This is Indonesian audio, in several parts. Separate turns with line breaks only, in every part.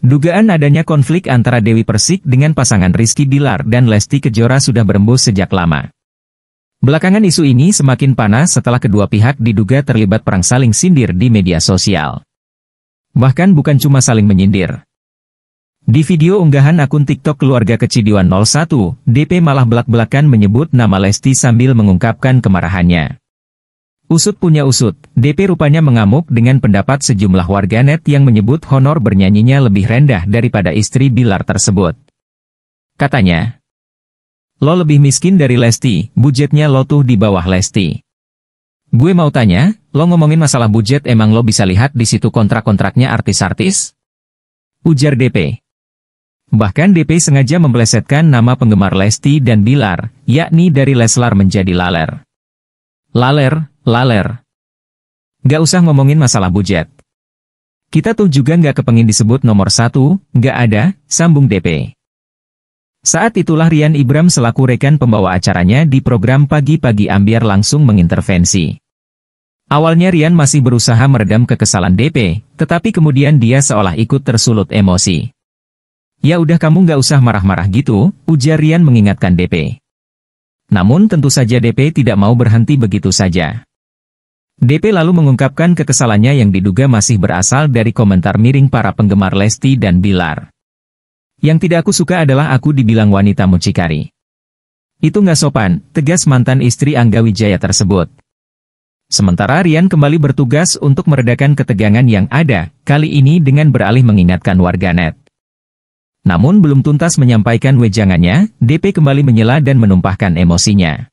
Dugaan adanya konflik antara Dewi Persik dengan pasangan Rizky Bilar dan Lesti Kejora sudah berembus sejak lama. Belakangan isu ini semakin panas setelah kedua pihak diduga terlibat perang saling sindir di media sosial. Bahkan bukan cuma saling menyindir. Di video unggahan akun TikTok keluarga Kecidiwan 01, DP malah belak-belakan menyebut nama Lesti sambil mengungkapkan kemarahannya. Usut punya usut, DP rupanya mengamuk dengan pendapat sejumlah warganet yang menyebut honor bernyanyinya lebih rendah daripada istri Bilar tersebut. Katanya, Lo lebih miskin dari Lesti, budgetnya lo tuh di bawah Lesti. Gue mau tanya, lo ngomongin masalah budget emang lo bisa lihat di situ kontrak-kontraknya artis-artis? Ujar DP. Bahkan DP sengaja memplesetkan nama penggemar Lesti dan Bilar, yakni dari Leslar menjadi Laler. Laler, Laler. Gak usah ngomongin masalah budget. Kita tuh juga nggak kepengin disebut nomor satu, nggak ada, sambung DP. Saat itulah Rian Ibram selaku rekan pembawa acaranya di program Pagi-Pagi Ambiar langsung mengintervensi. Awalnya Rian masih berusaha meredam kekesalan DP, tetapi kemudian dia seolah ikut tersulut emosi. Ya udah kamu nggak usah marah-marah gitu, ujar Rian mengingatkan DP. Namun tentu saja DP tidak mau berhenti begitu saja. DP lalu mengungkapkan kekesalannya yang diduga masih berasal dari komentar miring para penggemar Lesti dan Bilar. Yang tidak aku suka adalah aku dibilang wanita mucikari. Itu nggak sopan, tegas mantan istri Angga Wijaya tersebut. Sementara Rian kembali bertugas untuk meredakan ketegangan yang ada, kali ini dengan beralih mengingatkan warganet. Namun belum tuntas menyampaikan wejangannya, DP kembali menyela dan menumpahkan emosinya.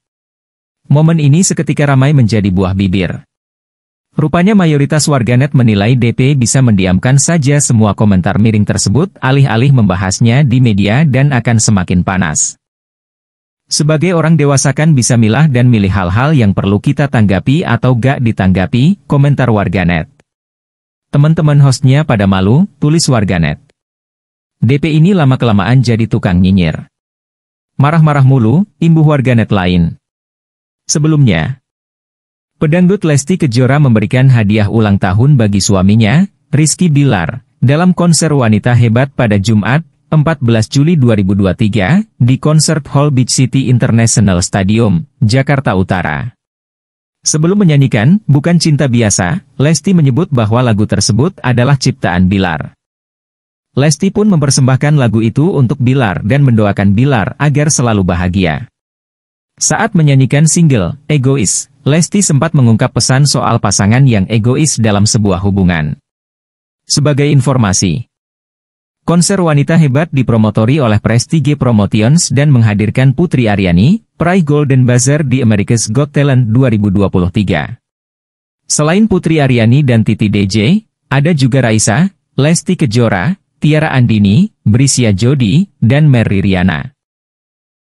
Momen ini seketika ramai menjadi buah bibir. Rupanya mayoritas warganet menilai DP bisa mendiamkan saja semua komentar miring tersebut alih-alih membahasnya di media dan akan semakin panas. Sebagai orang dewasa kan bisa milah dan milih hal-hal yang perlu kita tanggapi atau gak ditanggapi, komentar warganet. Teman-teman hostnya pada malu, tulis warganet. DP ini lama-kelamaan jadi tukang nyinyir. Marah-marah mulu, imbuh warganet lain. Sebelumnya, Pedangdut Lesti Kejora memberikan hadiah ulang tahun bagi suaminya, Rizky Bilar, dalam konser Wanita Hebat pada Jumat, 14 Juli 2023, di Concert Hall Beach City International Stadium, Jakarta Utara. Sebelum menyanyikan, bukan cinta biasa, Lesti menyebut bahwa lagu tersebut adalah ciptaan Bilar. Lesti pun mempersembahkan lagu itu untuk Bilar dan mendoakan Bilar agar selalu bahagia. Saat menyanyikan single, Egois, Lesti sempat mengungkap pesan soal pasangan yang egois dalam sebuah hubungan. Sebagai informasi, konser wanita hebat dipromotori oleh Prestige Promotions dan menghadirkan Putri Aryani, peraih Golden Buzzer di America's Got Talent 2023. Selain Putri Aryani dan Titi DJ, ada juga Raisa, Lesti Kejora, Tiara Andini, Brisia Jodi, dan Mary Riana.